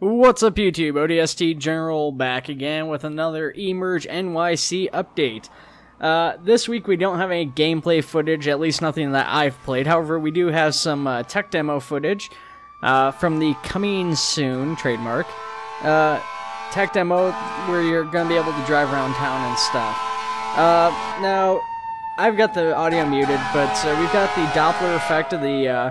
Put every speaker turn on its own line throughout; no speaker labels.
What's up YouTube? ODST General back again with another Emerge NYC update. Uh, this week we don't have any gameplay footage, at least nothing that I've played. However, we do have some uh, tech demo footage uh, from the Coming Soon trademark. Uh, tech demo where you're going to be able to drive around town and stuff. Uh, now, I've got the audio muted, but uh, we've got the Doppler effect of the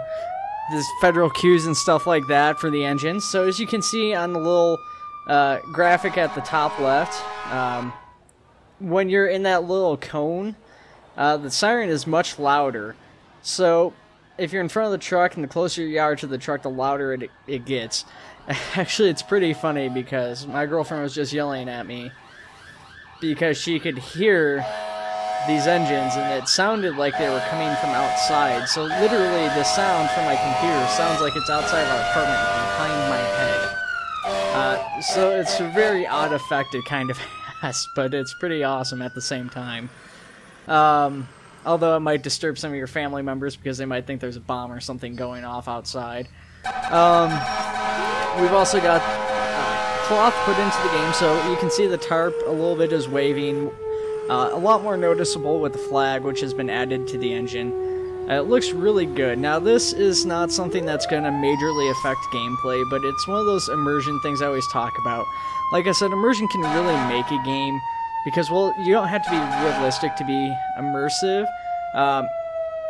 there's Federal Qs and stuff like that for the engines. So as you can see on the little uh, graphic at the top left, um, when you're in that little cone, uh, the siren is much louder. So if you're in front of the truck and the closer you are to the truck, the louder it, it gets. Actually, it's pretty funny because my girlfriend was just yelling at me because she could hear these engines and it sounded like they were coming from outside. So literally the sound from my computer sounds like it's outside of our apartment behind my head. Uh, so it's a very odd effect it kind of has, but it's pretty awesome at the same time. Um, although it might disturb some of your family members because they might think there's a bomb or something going off outside. Um, we've also got uh, cloth put into the game, so you can see the tarp a little bit is waving uh, a lot more noticeable with the flag, which has been added to the engine. Uh, it looks really good. Now, this is not something that's going to majorly affect gameplay, but it's one of those immersion things I always talk about. Like I said, immersion can really make a game because, well, you don't have to be realistic to be immersive. Um,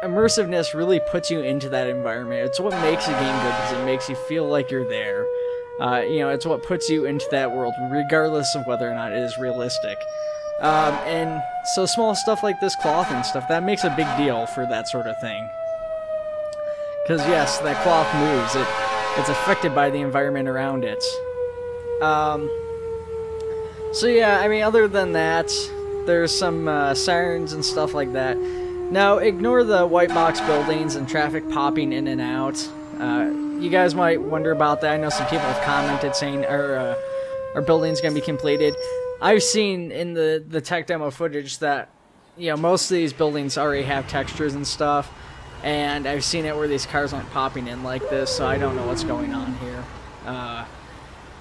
immersiveness really puts you into that environment. It's what makes a game good because it makes you feel like you're there. Uh, you know, it's what puts you into that world, regardless of whether or not it is realistic. Um, and so small stuff like this cloth and stuff, that makes a big deal for that sort of thing. Because yes, that cloth moves. It It's affected by the environment around it. Um, so yeah, I mean, other than that, there's some uh, sirens and stuff like that. Now, ignore the white box buildings and traffic popping in and out. Uh, you guys might wonder about that. I know some people have commented saying our, uh, our building's going to be completed. I've seen in the the tech demo footage that you know most of these buildings already have textures and stuff, and I've seen it where these cars aren't popping in like this, so I don't know what's going on here. Uh,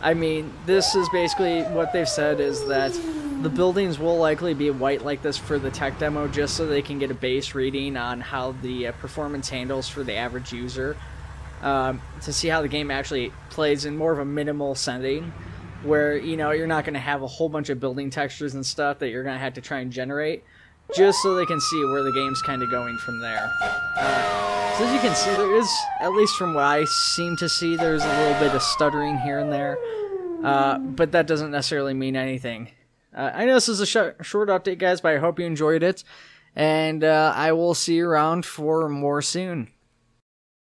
I mean, this is basically what they've said is that the buildings will likely be white like this for the tech demo, just so they can get a base reading on how the uh, performance handles for the average user. Um, to see how the game actually plays in more of a minimal setting where you know you're not going to have a whole bunch of building textures and stuff that you're going to have to try and generate just so they can see where the game's kind of going from there. Uh, so as you can see, there is, at least from what I seem to see, there's a little bit of stuttering here and there, uh, but that doesn't necessarily mean anything. Uh, I know this is a sh short update, guys, but I hope you enjoyed it, and uh, I will see you around for more soon.